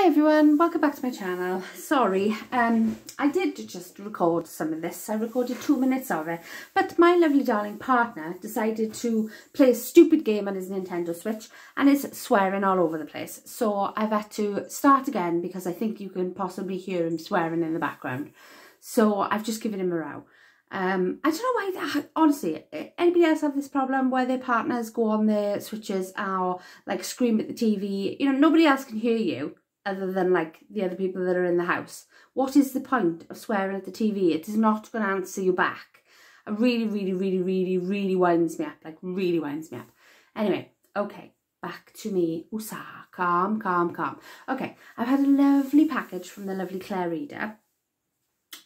Hi everyone, welcome back to my channel. Sorry, um, I did just record some of this. I recorded two minutes of it, but my lovely darling partner decided to play a stupid game on his Nintendo Switch and is swearing all over the place. So I've had to start again because I think you can possibly hear him swearing in the background. So I've just given him a row. Um, I don't know why honestly, anybody else have this problem where their partners go on their switches or like scream at the TV? You know, nobody else can hear you other than like the other people that are in the house. What is the point of swearing at the TV? It is not going to answer you back. It really, really, really, really, really winds me up. Like really winds me up. Anyway, okay, back to me. Usa, calm, calm, calm. Okay, I've had a lovely package from the lovely Claire Reader.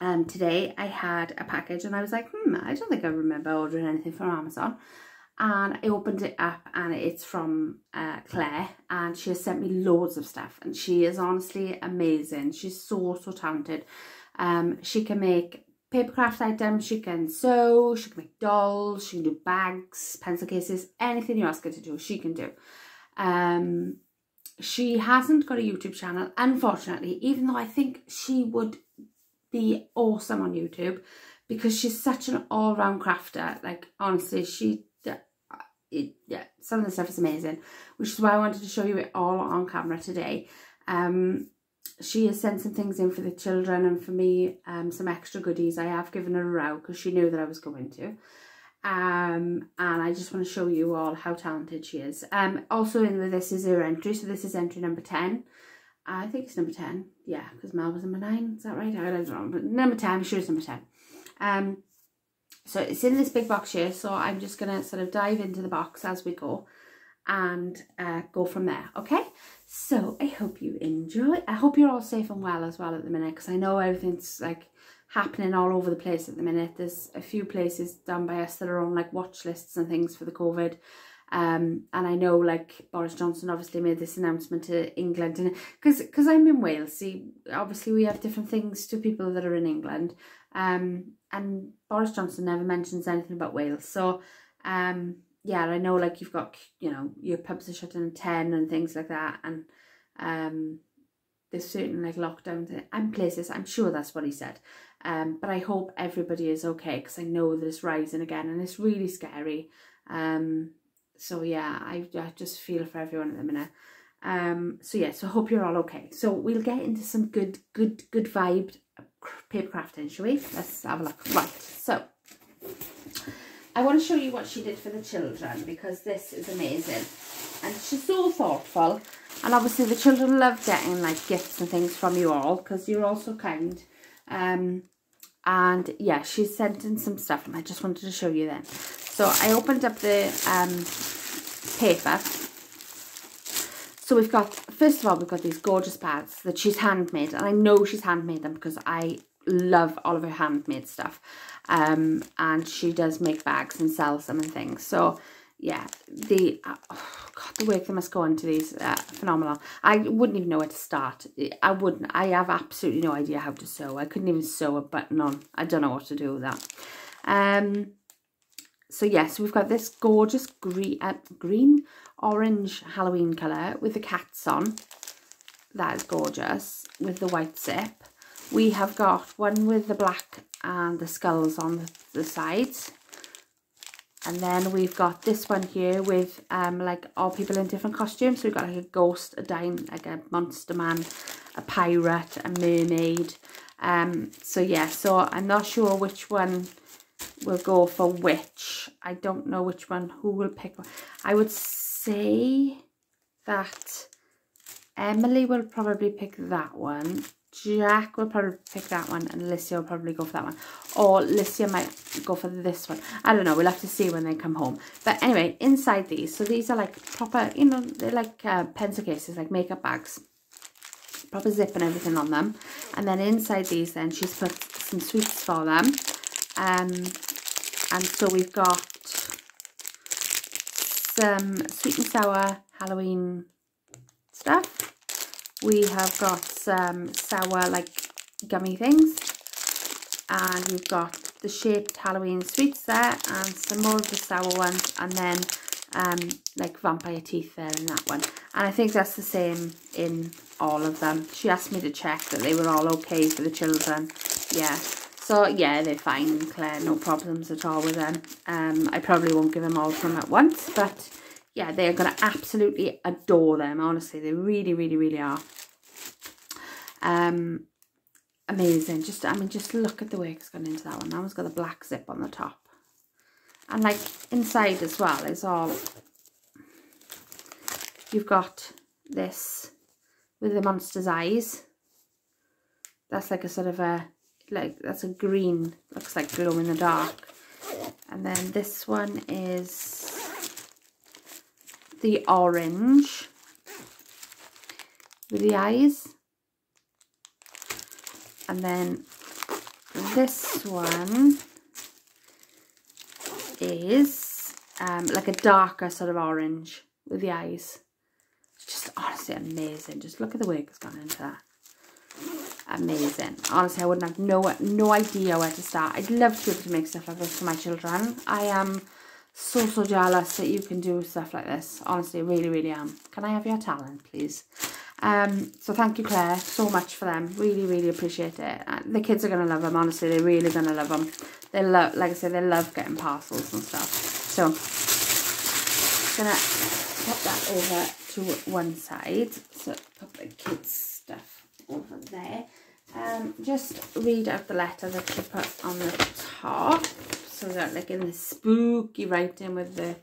Um, today I had a package and I was like, hmm, I don't think I remember ordering anything from Amazon and I opened it up and it's from uh, Claire and she has sent me loads of stuff and she is honestly amazing. She's so, so talented. Um, she can make paper craft items, she can sew, she can make dolls, she can do bags, pencil cases, anything you ask her to do, she can do. Um, she hasn't got a YouTube channel, unfortunately, even though I think she would be awesome on YouTube because she's such an all-round crafter. Like, honestly, she it, yeah, some of the stuff is amazing, which is why I wanted to show you it all on camera today. Um, she has sent some things in for the children and for me, um, some extra goodies. I have given her a row because she knew that I was going to. Um, and I just want to show you all how talented she is. Um, also in with this is her entry, so this is entry number 10. I think it's number 10, yeah, because Mel was number 9, is that right? I don't know, but number 10, I'm sure it's number 10. Um, so it's in this big box here, so I'm just going to sort of dive into the box as we go and uh, go from there, okay? So I hope you enjoy. I hope you're all safe and well as well at the minute because I know everything's like happening all over the place at the minute. There's a few places done by us that are on like watch lists and things for the COVID. Um, and I know like Boris Johnson obviously made this announcement to England and because because I'm in Wales, see obviously we have different things to people that are in England. Um, and Boris Johnson never mentions anything about Wales. So, um, yeah, I know like you've got, you know, your pubs are shut in 10 and things like that. And um, there's certain like lockdowns and places. I'm sure that's what he said. Um, but I hope everybody is okay because I know that it's rising again and it's really scary. Um, so yeah, I, I just feel for everyone at the minute. Um, so yeah, so hope you're all okay. So we'll get into some good, good, good vibed paper crafting, shall we? Let's have a look. Right, so I want to show you what she did for the children because this is amazing. And she's so thoughtful. And obviously the children love getting like gifts and things from you all because you're all so kind. Um, and yeah, she's sent in some stuff and I just wanted to show you then. So I opened up the um, paper. So we've got, first of all, we've got these gorgeous bags that she's handmade. And I know she's handmade them because I love all of her handmade stuff. Um, and she does make bags and sells them and things. So yeah, the oh God, the work they must go into these uh, phenomenal. I wouldn't even know where to start. I wouldn't. I have absolutely no idea how to sew. I couldn't even sew a button on. I don't know what to do with that. Um. So yes, yeah, so we've got this gorgeous green, uh, green orange Halloween colour with the cats on. That is gorgeous with the white zip. We have got one with the black and the skulls on the sides. And then we've got this one here with um like all people in different costumes. So we've got like a ghost, a dime, like a monster man, a pirate, a mermaid. Um so yeah, so I'm not sure which one will go for which. I don't know which one who will pick. I would say that Emily will probably pick that one Jack will probably pick that one and Alicia will probably go for that one. Or Alicia might go for this one. I don't know. We'll have to see when they come home. But anyway, inside these. So these are like proper, you know, they're like uh, pencil cases, like makeup bags. Proper zip and everything on them. And then inside these then she's put some sweets for them. Um, and so we've got some sweet and sour Halloween stuff we have got some sour like gummy things and we've got the shaped Halloween sweets there and some more of the sour ones and then um, like vampire teeth there in that one and I think that's the same in all of them. She asked me to check that they were all okay for the children. Yeah. So yeah, they're fine, Claire. No problems at all with them. Um, I probably won't give them all to them at once, but yeah, they're going to absolutely adore them. Honestly, they really, really, really are. Um, amazing. Just, I mean, just look at the work that's gone into that one. That one's got a black zip on the top. And like inside as well is all, you've got this with the monster's eyes. That's like a sort of a, like, that's a green, looks like glow in the dark. And then this one is the orange with the eyes. And then this one is um, like a darker sort of orange with the eyes. It's just honestly amazing. Just look at the work that's gone into that. Amazing. Honestly, I wouldn't have no no idea where to start. I'd love to be able to make stuff like this for my children. I am so, so jealous that you can do stuff like this. Honestly, really, really am. Can I have your talent, please? Um, so thank you, Claire, so much for them. Really, really appreciate it. Uh, the kids are going to love them, honestly. They're really going to love them. They love, like I said, they love getting parcels and stuff. So, I'm going to pop that over to one side. So, put the kids' stuff over there. Um, just read out the letter that she put on the top so that like in the spooky writing with the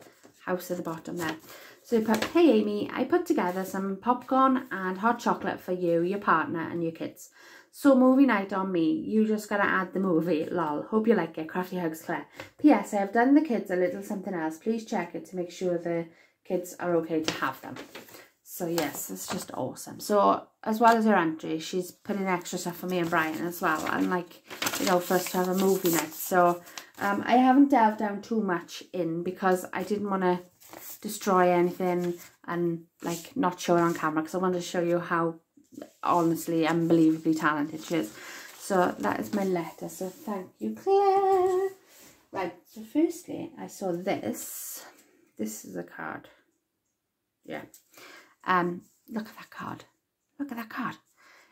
house at the bottom there. So you put, hey Aimee, I put together some popcorn and hot chocolate for you, your partner and your kids. So movie night on me, you just gotta add the movie, lol. Hope you like it, crafty hugs Claire. P.S. I have done the kids a little something else. Please check it to make sure the kids are okay to have them. So yes, it's just awesome. So as well as her entry, she's putting extra stuff for me and Brian as well. And like, you know, for us to have a movie night. So um, I haven't delved down too much in because I didn't want to destroy anything and like not show it on camera because I wanted to show you how honestly unbelievably talented she is. So that is my letter. So thank you, Claire. Right, so firstly, I saw this. This is a card. Yeah. Um, look at that card. Look at that card.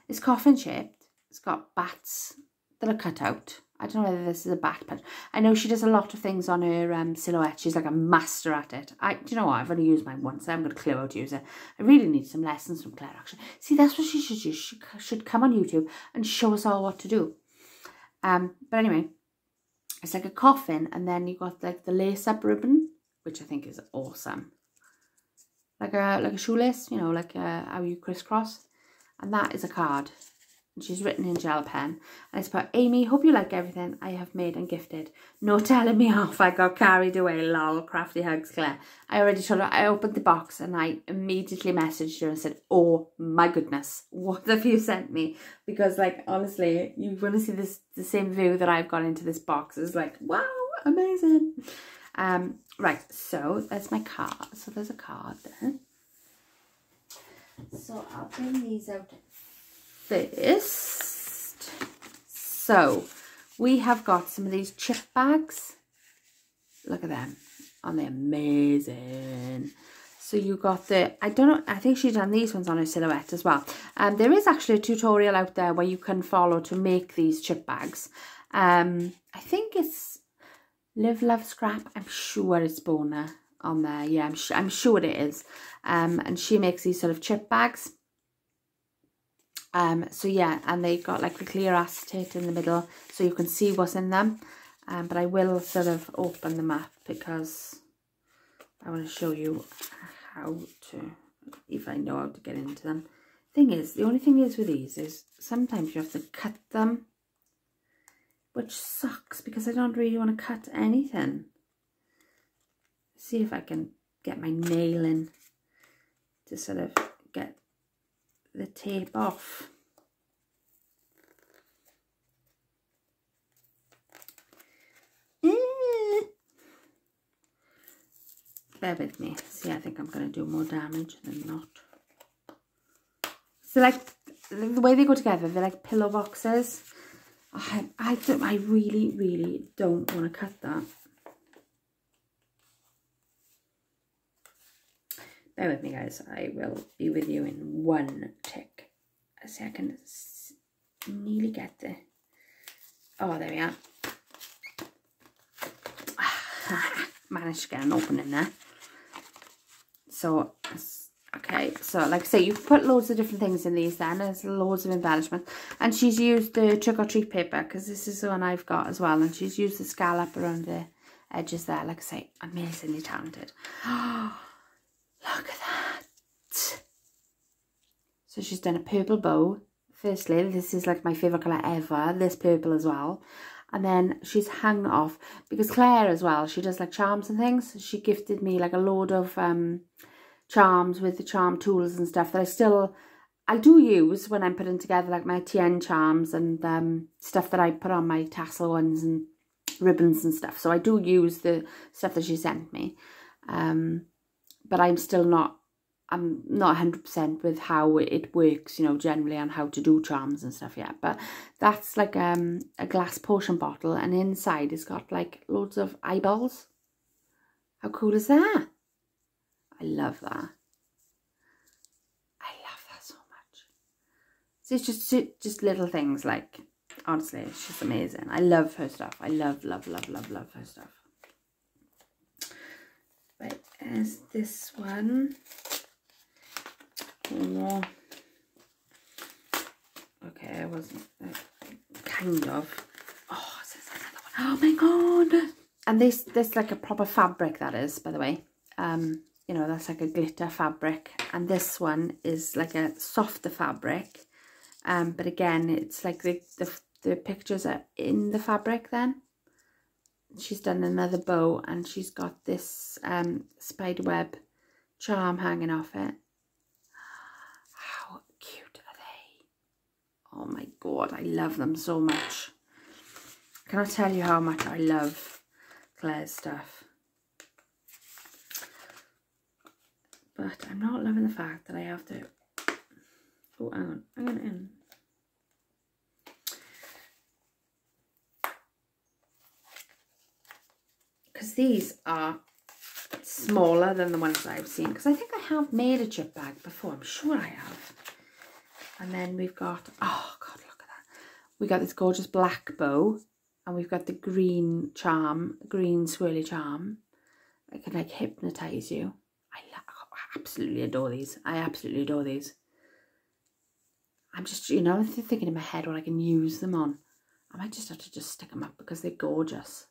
It's coffin shaped. It's got bats that are cut out. I don't know whether this is a bat, but I know she does a lot of things on her um, silhouette. She's like a master at it. I, do you know what? I've only used mine once. I'm going to clue how to use it. I really need some lessons from Claire, actually. See, that's what she should do. She should come on YouTube and show us all what to do. Um, But anyway, it's like a coffin, and then you got like the lace-up ribbon, which I think is awesome. Like a like a shoelace, you know, like a, uh, how you crisscross. And that is a card and she's written in gel pen. And it's put, Aimee, hope you like everything I have made and gifted. No telling me off, I got carried away, lol, crafty hugs, Claire. I already told her, I opened the box and I immediately messaged her and said, oh my goodness, what have you sent me? Because like, honestly, you want to see this, the same view that I've got into this box. It's like, wow, amazing. Um, right, so there's my card. So there's a card there. So I'll bring these out first. So we have got some of these chip bags. Look at them. Aren't they amazing? So you got the, I don't know, I think she's done these ones on her silhouette as well. Um, there is actually a tutorial out there where you can follow to make these chip bags. Um, I think it's Live, Love, Scrap. I'm sure it's Bona on there. Yeah, I'm, I'm sure it is. Um, and she makes these sort of chip bags. Um, so yeah, and they got like the clear acetate in the middle so you can see what's in them. Um, but I will sort of open them up because I want to show you how to, if I know how to get into them. Thing is, the only thing is with these is sometimes you have to cut them, which sucks because I don't really want to cut anything. See if I can get my nail in to sort of get the tape off. Eh. Bear with me. See, I think I'm going to do more damage than not. So, like, the way they go together, they're like pillow boxes. I, I, don't, I really, really don't want to cut that. Bear with me guys, I will be with you in one tick. A second, nearly get there. Oh, there we are. Managed to get an opening there. So, okay, so like I say, you've put loads of different things in these then. There's loads of embellishment. And she's used the trick-or-treat paper because this is the one I've got as well. And she's used the scallop around the edges there. Like I say, amazingly talented. Oh, Look at that. So she's done a purple bow. Firstly, this is like my favourite colour ever. This purple as well. And then she's hung off because Claire as well, she does like charms and things. She gifted me like a load of um, charms with the charm tools and stuff that I still, I do use when I'm putting together like my TN charms and um, stuff that I put on my tassel ones and ribbons and stuff. So I do use the stuff that she sent me. Um, but I'm still not, I'm not 100% with how it works, you know, generally on how to do charms and stuff yet. But that's like um, a glass potion bottle and inside it's got like loads of eyeballs. How cool is that? I love that. I love that so much. So it's just, just little things like honestly, she's amazing. I love her stuff. I love, love, love, love, love her stuff. Right, as this one. Oh. Okay, I wasn't, uh, kind of. Oh, Oh my god! And this, this like a proper fabric that is, by the way. Um, you know, that's like a glitter fabric. And this one is like a softer fabric. Um, but again, it's like the, the the pictures are in the fabric then. She's done another bow and she's got this um, spiderweb charm hanging off it. How cute are they? Oh my god, I love them so much. Can I tell you how much I love Claire's stuff? But I'm not loving the fact that I have to... Oh, hang on. I'm going to because these are smaller than the ones I've seen because I think I have made a chip bag before I'm sure I have. And then we've got oh god look at that. We got this gorgeous black bow and we've got the green charm green swirly charm. I can like hypnotize you. I, oh, I absolutely adore these. I absolutely adore these. I'm just you know thinking in my head what I can use them on. I might just have to just stick them up because they're gorgeous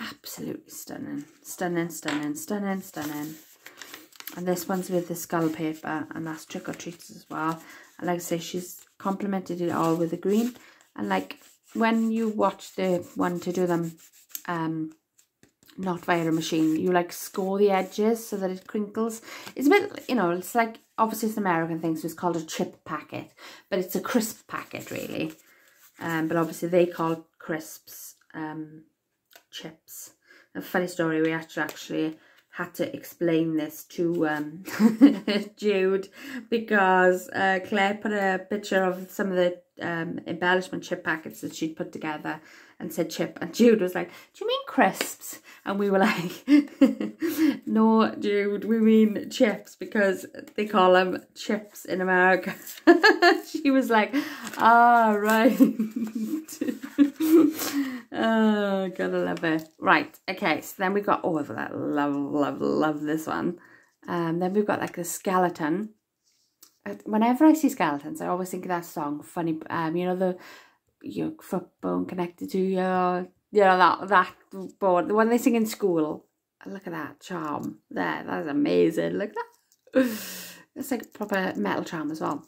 absolutely stunning. Stunning stunning stunning stunning. And this one's with the skull paper and that's trick or treats as well. And like i say she's complemented it all with the green. And like when you watch the one to do them um not via a machine you like score the edges so that it crinkles. It's a bit you know it's like obviously it's an american thing so it's called a chip packet but it's a crisp packet really. Um but obviously they call crisps um chips. A funny story, we actually actually had to explain this to um, Jude because uh, Claire put a picture of some of the um, embellishment chip packets that she'd put together and said chip and Jude was like do you mean crisps? And we were like no Jude we mean chips because they call them chips in America. She was like ah right. Oh gotta love it. Right okay so then we got of that love love love this one. Um then we've got like the skeleton. Whenever I see skeletons I always think of that song funny um you know the your foot bone connected to your, you know, that, that board. The one they sing in school. Look at that charm there. That's amazing. Look at that. It's like a proper metal charm as well.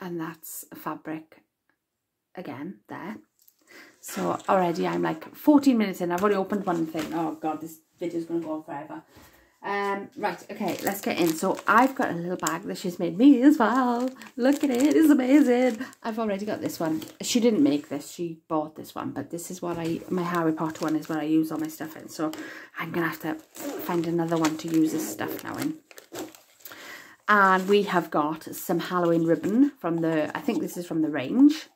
And that's a fabric again there. So already I'm like 14 minutes in. I've already opened one thing. Oh God, this video is going to go on forever. Um, right, okay, let's get in. So I've got a little bag that she's made me as well. Look at it, it's amazing. I've already got this one. She didn't make this, she bought this one, but this is what I, my Harry Potter one is what I use all my stuff in. So I'm going to have to find another one to use this stuff now in. And we have got some Halloween ribbon from the, I think this is from the range.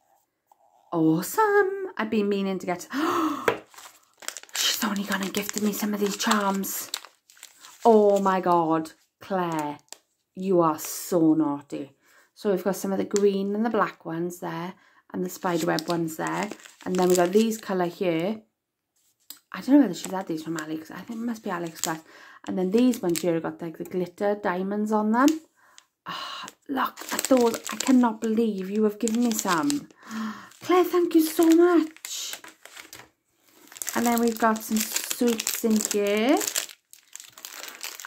Awesome. I've been meaning to get, she's only gone and gifted me some of these charms. Oh my god. Claire, you are so naughty. So we've got some of the green and the black ones there and the spiderweb ones there. And then we've got these colour here. I don't know whether she's had these from Alex. I think it must be AliExpress. And then these ones here have got like the glitter diamonds on them. Oh, look at those. I cannot believe you have given me some. Claire, thank you so much. And then we've got some sweets in here.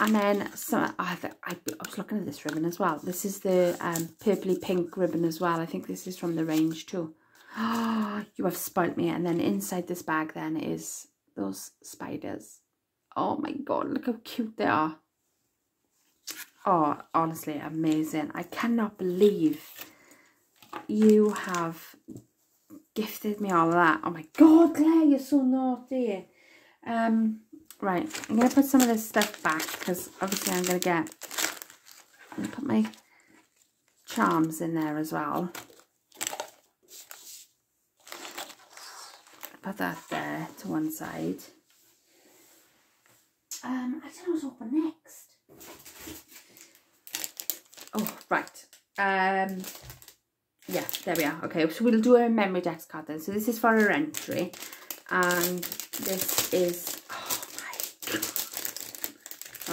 And then some, I, I, was looking at this ribbon as well. This is the um, purpley pink ribbon as well. I think this is from the range too. Oh, you have spoilt me. And then inside this bag then is those spiders. Oh my God, look how cute they are. Oh, honestly, amazing. I cannot believe you have gifted me all of that. Oh my God, Claire, you're so naughty. Um, right, I'm going to put some of this stuff back because obviously I'm going to get, I'm going to put my charms in there as well. Put that there to one side. Um, I don't know what's open next. Oh, right. Um, yeah, there we are. Okay, so we'll do a memory dex card then. So this is for our entry. And this is.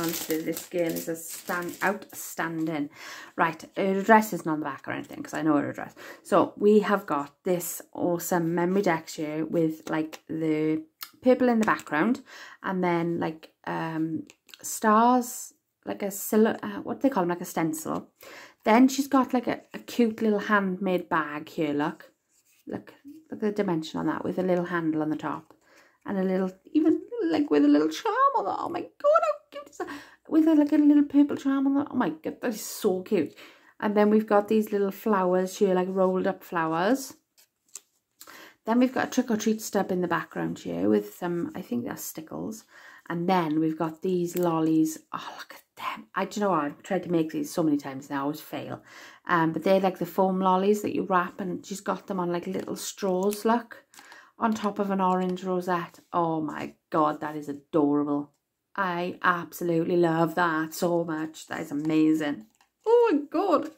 This girl is a stand outstanding. Right, her address isn't on the back or anything because I know her address. So we have got this awesome memory deck here with like the purple in the background and then like um stars like a sil uh, what they call them like a stencil then she's got like a, a cute little handmade bag here look look look at the dimension on that with a little handle on the top and a little even like with a little charm on that oh my god cute is that with a, like a little purple charm on that oh my god that is so cute and then we've got these little flowers here like rolled up flowers then we've got a trick or treat stub in the background here with some, I think they're stickles. And then we've got these lollies. Oh, look at them. I do you know? I've tried to make these so many times now. I always fail. Um, but they're like the foam lollies that you wrap and she's got them on like little straws, look. On top of an orange rosette. Oh my God, that is adorable. I absolutely love that so much. That is amazing. Oh my God.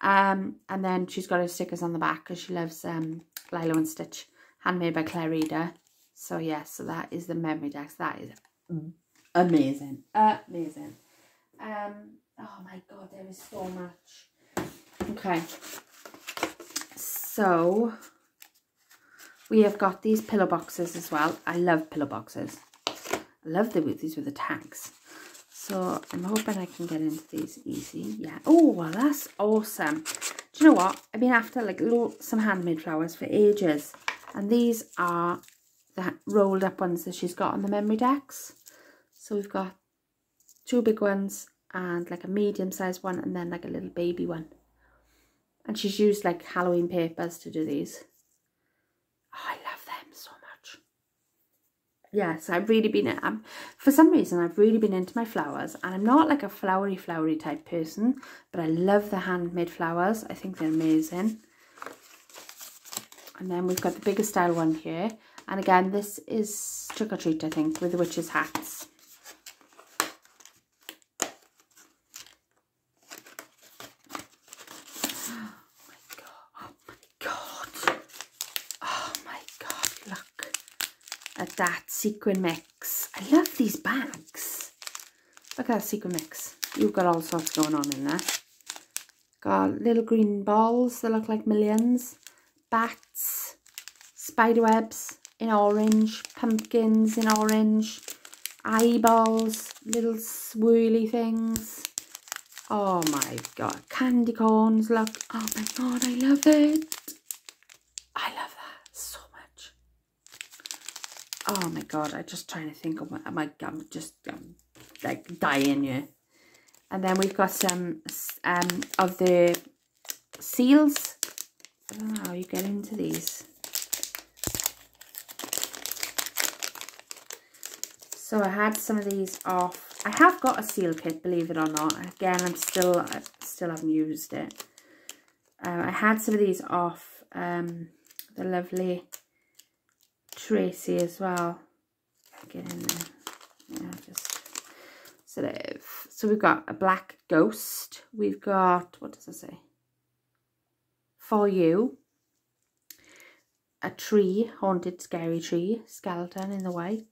Um, and then she's got her stickers on the back because she loves um, Lilo and Stitch, handmade by Claire Reader. So yeah, so that is the memory dex. That is amazing, amazing. Um, oh my god, there is so much. Okay, so we have got these pillow boxes as well. I love pillow boxes. I love the these with the tags. So I'm hoping I can get into these easy. Yeah. Oh, well, that's awesome. Do you know what? I've been after like some handmade flowers for ages. And these are the rolled up ones that she's got on the memory decks. So we've got two big ones and like a medium sized one and then like a little baby one. And she's used like Halloween papers to do these. Oh, I love. Yes, I've really been, um, for some reason, I've really been into my flowers. And I'm not like a flowery, flowery type person. But I love the handmade flowers. I think they're amazing. And then we've got the bigger style one here. And again, this is trick or treat, I think, with the witches' hats. that sequin mix. I love these bags. Look at that sequin mix. You've got all sorts going on in there. Got little green balls that look like millions. Bats. Spiderwebs in orange. Pumpkins in orange. Eyeballs. Little swirly things. Oh my god. Candy corns. Look. Oh my god. I love it. I love that so much. Oh my god. I'm just trying to think of what. My, I'm just um, like dying here. And then we've got some um, of the seals. I don't know how you get into these. So I had some of these off. I have got a seal kit, believe it or not. Again, I'm still, I still haven't used it. Uh, I had some of these off um, the lovely Tracy as well. Get in there. Yeah, just sort of So we've got a black ghost. We've got, what does it say? For you. A tree, haunted scary tree. Skeleton in the white.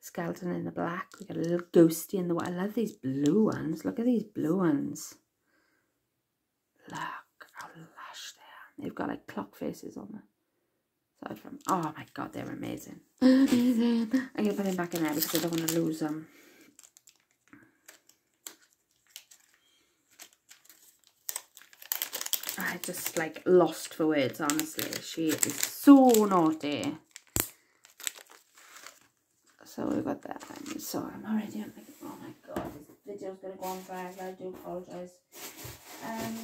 Skeleton in the black. We got a little ghosty in the white. I love these blue ones. Look at these blue ones. Look how lush they are. They've got like clock faces on them. Aside from, oh my god, they're amazing. Amazing. I'm gonna put them back in there because I don't want to lose them. I just like lost for words, honestly. She is so naughty. So we've got that. I'm sorry, I'm already on like, oh my god, this video's gonna go on forever. I do apologise. Um,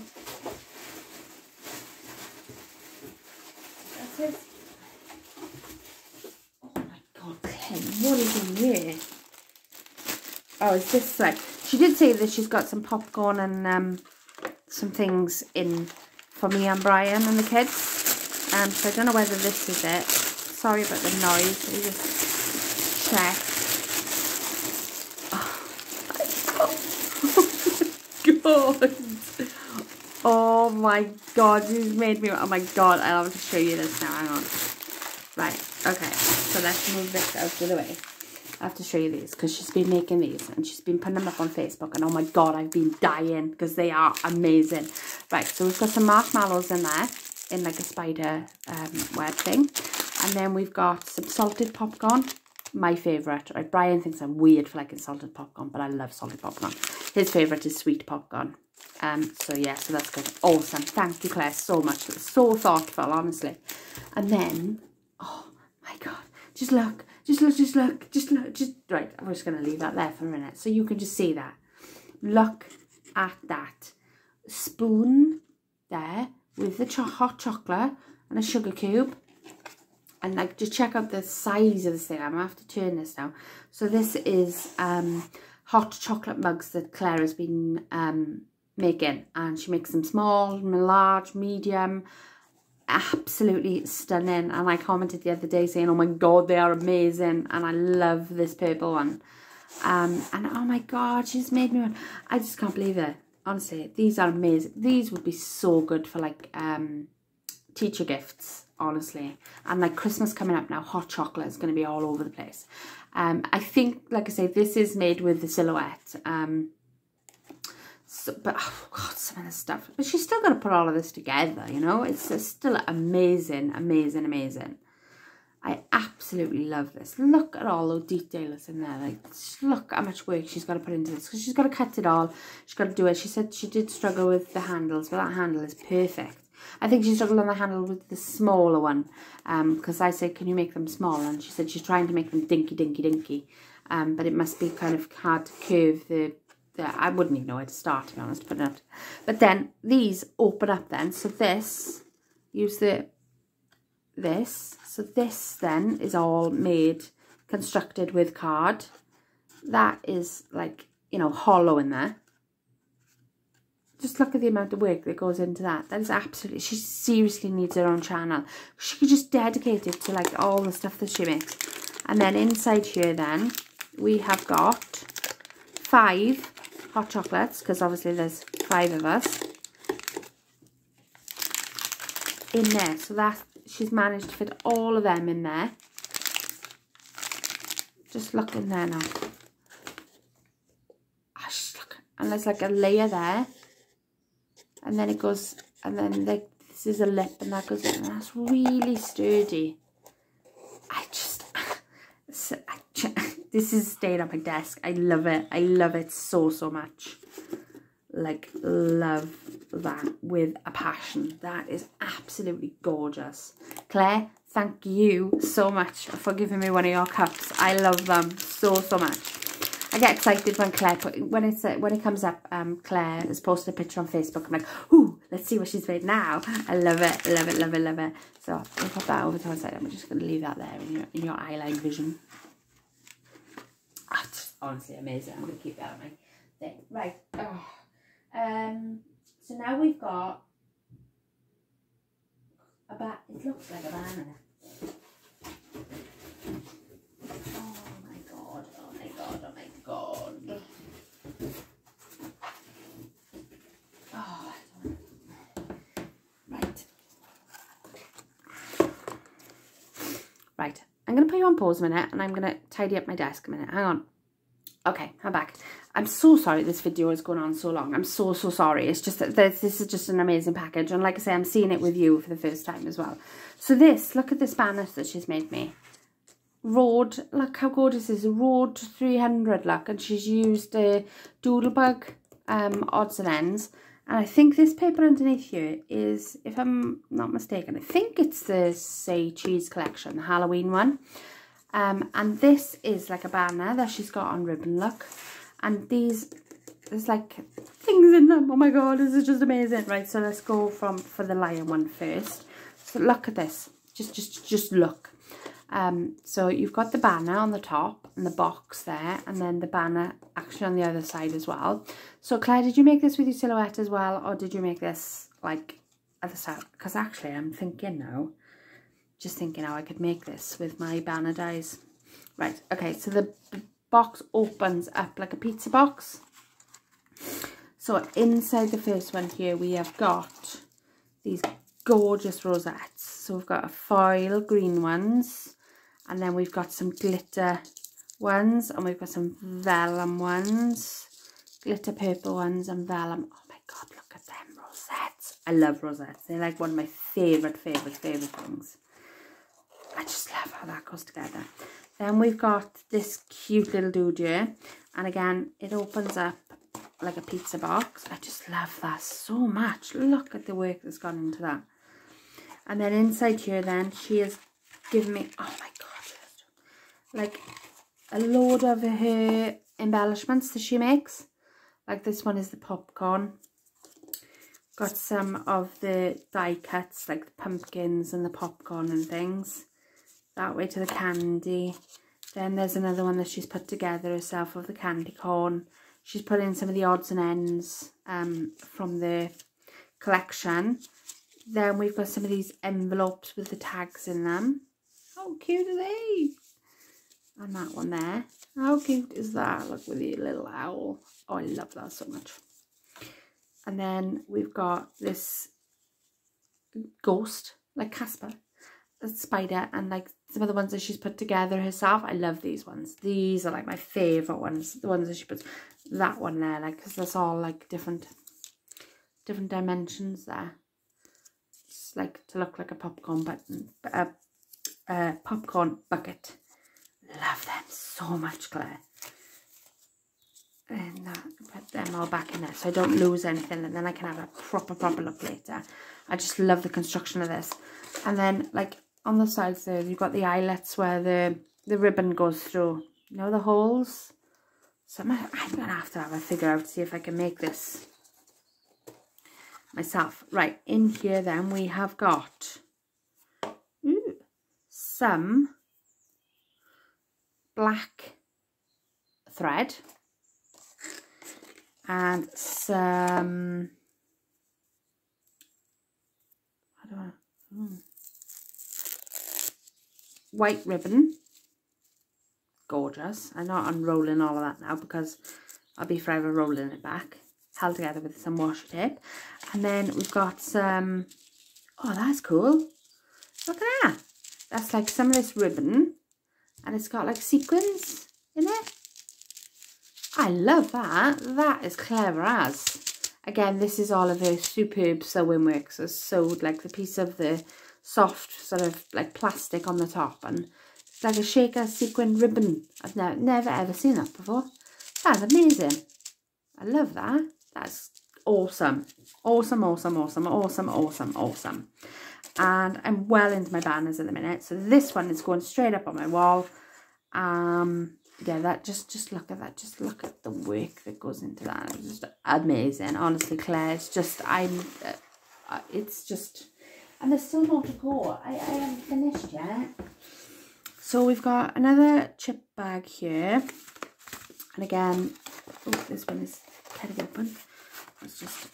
that's it. Oh my god, Ken, what is in here? Oh, it's just like, she did say that she's got some popcorn and um, some things in for me and Brian and the kids. Um, so I don't know whether this is it. Sorry about the noise. Let me just check. Oh, my god. Oh my god, this made me, oh my god, I have to show you this now, hang on. Right, okay, so let's move this out of the way. I have to show you these because she's been making these and she's been putting them up on Facebook and oh my god I've been dying because they are amazing. Right so we've got some marshmallows in there in like a spider um, web thing and then we've got some salted popcorn my favourite. Right, Brian thinks I'm weird for liking salted popcorn but I love salted popcorn. His favourite is sweet popcorn. Um, so yeah, so that's good. Awesome. Thank you, Claire, so much. Was so thoughtful, honestly. And then, oh my God, just look just look, just look, just look, just, right, I'm just going to leave that there for a minute so you can just see that. Look at that. Spoon there with the cho hot chocolate and a sugar cube. And like, just check out the size of this thing. I'm going to have to turn this now. So this is um, hot chocolate mugs that Claire has been um, making. And she makes them small, large, medium, absolutely stunning. And I commented the other day saying oh my god they are amazing. And I love this purple one. Um and oh my god she's made me one I just can't believe it. Honestly these are amazing. These would be so good for like um teacher gifts honestly. And like Christmas coming up now hot chocolate is going to be all over the place. Um I think like I say this is made with the silhouette. Um so, but oh god, some of this stuff. But she's still got to put all of this together, you know. It's, still amazing, amazing, amazing. I absolutely love this. Look at all the detail that's in there. Like, look how much work she's got to put into this. Because she's got to cut it all. She's got to do it. She said she did struggle with the handles, but that handle is perfect. I think she struggled on the handle with the smaller one. Because um, I said, can you make them small? And she said she's trying to make them dinky, dinky, dinky. Um, but it must be kind of hard to curve the I wouldn't even know where to start, to be honest, putting it. But then these open up then. So this, use the, this. So this then is all made, constructed with card. That is like, you know, hollow in there. Just look at the amount of work that goes into that. That is absolutely, she seriously needs her own channel. She could just dedicate it to like all the stuff that she makes. And then inside here then, we have got five hot chocolates because obviously there's five of us in there. So that she's managed to fit all of them in there. Just look in there now. Oh, and there's like a layer there. And then it goes and then this is a lip and that goes in. And that's really sturdy. I just this is staying on my desk. I love it. I love it so, so much. Like, love that with a passion. That is absolutely gorgeous. Claire, thank you so much for giving me one of your cups. I love them so, so much. I get excited when Claire put, when it's when it comes up. Um, Claire has posted a picture on Facebook. I'm like, ooh, let's see what she's made now. I love it, love it, love it, love it. So I'll put that over to one side. I'm just going to leave that there in your in your eye line vision honestly amazing. I'm going to keep it on my thing. Right. Oh. Um, so now we've got a bat. it looks like a banana. Oh my god, oh my god, oh my god. Oh, right. Right, I'm going to put you on pause a minute and I'm going to tidy up my desk a minute. Hang on. Okay, I'm back. I'm so sorry this video is going on so long. I'm so, so sorry. It's just that this, this is just an amazing package. And like I say, I'm seeing it with you for the first time as well. So this, look at this banner that she's made me. Road, look how gorgeous this is. Road 300, look. And she's used a Doodlebug um, odds and ends. And I think this paper underneath here is, if I'm not mistaken, I think it's the Say Cheese collection, the Halloween one. Um, and this is like a banner that she's got on ribbon, look. And these, there's like things in them. Oh my god, this is just amazing. Right, so let's go from for the lion one first. So look at this. Just, just, just look. Um, so you've got the banner on the top and the box there, and then the banner actually on the other side as well. So Claire, did you make this with your silhouette as well, or did you make this like the side? Because actually, I'm thinking now, just thinking how I could make this with my banner dies. Right, okay, so the box opens up like a pizza box. So inside the first one here, we have got these gorgeous rosettes. So we've got a foil green ones, and then we've got some glitter ones, and we've got some vellum ones, glitter purple ones, and vellum. Oh my God, look at them rosettes. I love rosettes. They're like one of my favourite, favourite, favourite things. I just love how that goes together. Then we've got this cute little here. And again, it opens up like a pizza box. I just love that so much. Look at the work that's gone into that. And then inside here then, she has given me, oh my God, like a load of her embellishments that she makes. Like this one is the popcorn. Got some of the die cuts, like the pumpkins and the popcorn and things that way to the candy. Then there's another one that she's put together herself of the candy corn. She's put in some of the odds and ends um, from the collection. Then we've got some of these envelopes with the tags in them. How cute are they? And that one there. How cute is that? Look with the little owl. Oh, I love that so much. And then we've got this ghost, like Casper, a spider, and like some of the ones that she's put together herself. I love these ones. These are like my favourite ones. The ones that she puts, that one there, like, because that's all like different, different dimensions there. It's like to look like a popcorn button, a, uh, a popcorn bucket. Love them so much, Claire. And that, put them all back in there so I don't lose anything and then I can have a proper, proper look later. I just love the construction of this. And then, like, on the sides there, you've got the eyelets where the, the ribbon goes through. You know, the holes? So I'm, I'm going to have to have a figure out to see if I can make this myself. Right, in here then we have got ooh, some black thread and some I don't know, hmm white ribbon. Gorgeous. I'm not unrolling all of that now because I'll be forever rolling it back. Held together with some washi tape. And then we've got some... Oh, that's cool. Look at that. That's like some of this ribbon. And it's got like sequins in it. I love that. That is clever as. Again, this is all of her superb sewing works. So sewed like the piece of the soft sort of like plastic on the top and it's like a shaker sequin ribbon. I've never, never ever seen that before. That's amazing. I love that. That's awesome. Awesome, awesome, awesome, awesome, awesome, awesome. And I'm well into my banners at the minute. So this one is going straight up on my wall. Um, yeah, that just just look at that. Just look at the work that goes into that. It's just amazing. Honestly, Claire, it's just I'm. Uh, it's just and there's still more to go. I, I haven't finished yet. So we've got another chip bag here. And again, oh, this one is of open. Let's just...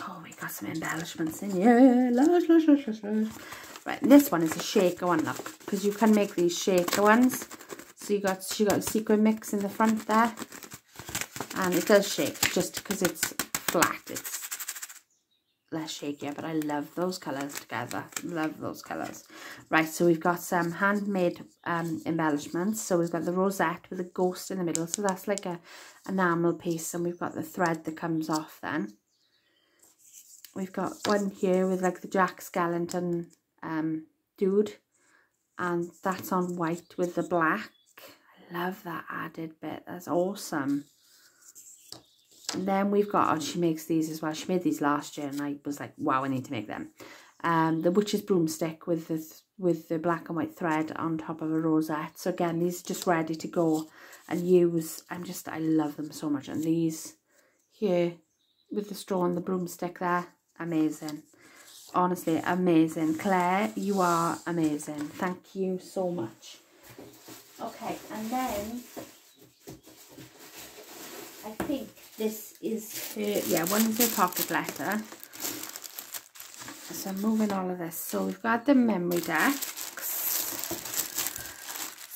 Oh, we got some embellishments in here. Lush, lush, lush, lush, lush. Right, this one is a shaker one, look. Because you can make these shaker ones. So you got she got a sequin mix in the front there. And it does shake just because it's flat. It's less shakier, but I love those colours together. Love those colours. Right, so we've got some handmade um, embellishments. So we've got the rosette with a ghost in the middle. So that's like a enamel piece. And we've got the thread that comes off then. We've got one here with like the Jack Skellington um, dude. And that's on white with the black. I love that added bit. That's awesome. And then we've got, oh, she makes these as well. She made these last year and I was like, wow, I need to make them. Um, the Witch's Broomstick with the, with the black and white thread on top of a rosette. So again, these just ready to go and use. I'm just, I love them so much. And these here with the straw and the broomstick there, amazing. Honestly, amazing. Claire, you are amazing. Thank you so much. Okay, and then I think this is her, yeah, one is her pocket letter. So I'm moving all of this. So we've got the memory dex.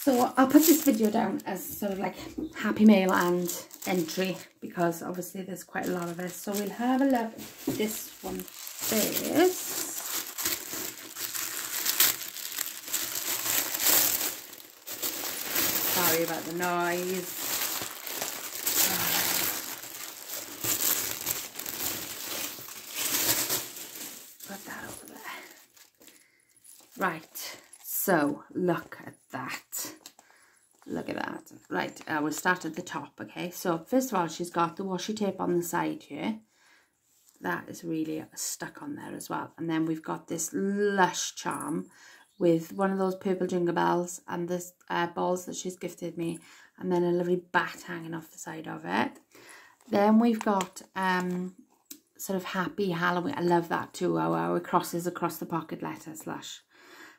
So I'll put this video down as sort of like happy mail and entry because obviously there's quite a lot of this. So we'll have a look at this one first. Sorry about the noise. Right, so look at that. Look at that. Right, I will start at the top, okay? So first of all, she's got the washi tape on the side here. That is really stuck on there as well. And then we've got this lush charm with one of those purple jingle bells and the uh, balls that she's gifted me. And then a lovely bat hanging off the side of it. Then we've got um, sort of happy Halloween. I love that too. How it crosses across the pocket letter slash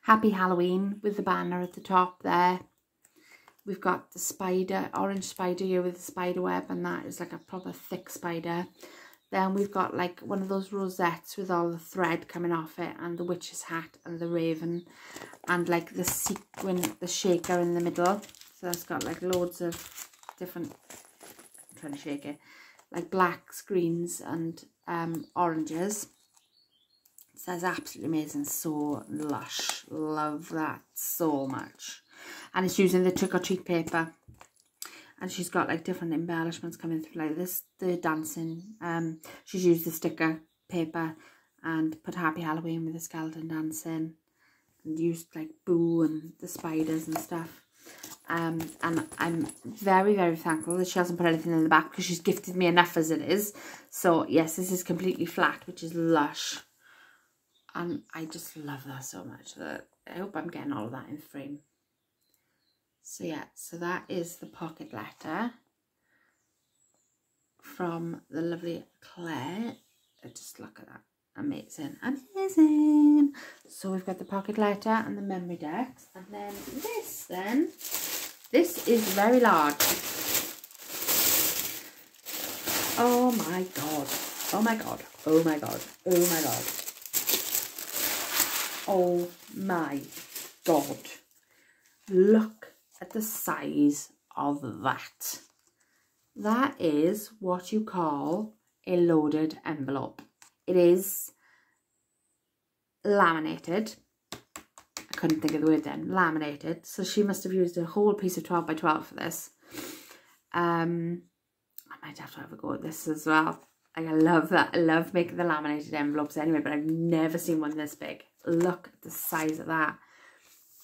Happy Halloween with the banner at the top there. We've got the spider, orange spider here with the spider web and that is like a proper thick spider. Then we've got like one of those rosettes with all the thread coming off it and the witch's hat and the raven and like the sequin, the shaker in the middle. So that's got like loads of different, I'm trying to shake it, like blacks, greens and um, oranges says absolutely amazing. So lush. Love that so much. And it's using the trick or treat paper. And she's got like different embellishments coming through like this the dancing um she's used the sticker paper and put happy halloween with the skeleton dancing and used like boo and the spiders and stuff. Um and i'm very very thankful that she hasn't put anything in the back because she's gifted me enough as it is. So yes this is completely flat which is lush and I just love that so much that I hope I'm getting all of that in frame. So yeah so that is the pocket letter from the lovely Claire. Uh, just look at that. Amazing amazing. So we've got the pocket letter and the memory dex and then this then this is very large. Oh my god. Oh my god. Oh my god. Oh my god Oh my God. Look at the size of that. That is what you call a loaded envelope. It is laminated. I couldn't think of the word then. Laminated. So she must have used a whole piece of 12 by 12 for this. Um, I might have to have a go at this as well. Like, I love that. I love making the laminated envelopes anyway, but I've never seen one this big look at the size of that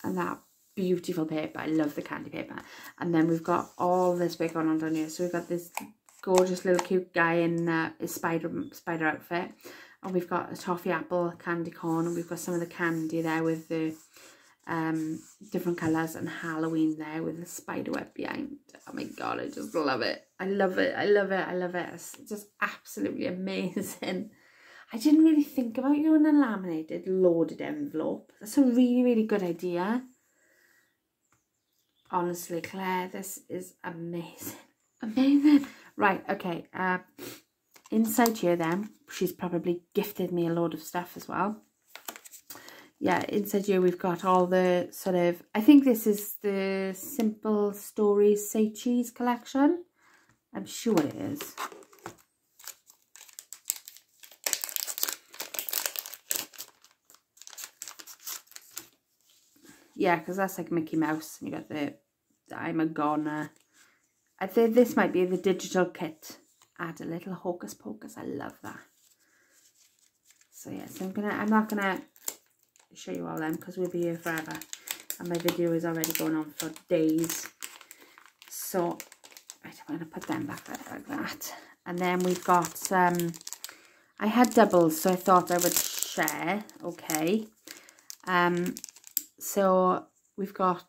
and that beautiful paper. I love the candy paper. And then we've got all this big on down here. So we've got this gorgeous little cute guy in uh, his spider spider outfit. And we've got a toffee apple candy corn. And we've got some of the candy there with the um different colors and halloween there with the spider web behind. Oh my god i just love it. I love it. I love it. I love it. It's just absolutely amazing I didn't really think about you in a laminated loaded envelope. That's a really, really good idea. Honestly, Claire, this is amazing. Amazing. Right, okay. Uh, inside here then, she's probably gifted me a load of stuff as well. Yeah, inside here we've got all the sort of, I think this is the Simple Stories Say Cheese collection. I'm sure it is. Yeah, because that's like Mickey Mouse. And you got the, I'm a goner. I think this might be the digital kit. Add a little hocus pocus. I love that. So yes, I'm gonna. I'm not gonna show you all them because we'll be here forever, and my video is already going on for days. So right, I'm gonna put them back like that, and then we've got. Um, I had doubles, so I thought I would share. Okay. Um. So we've got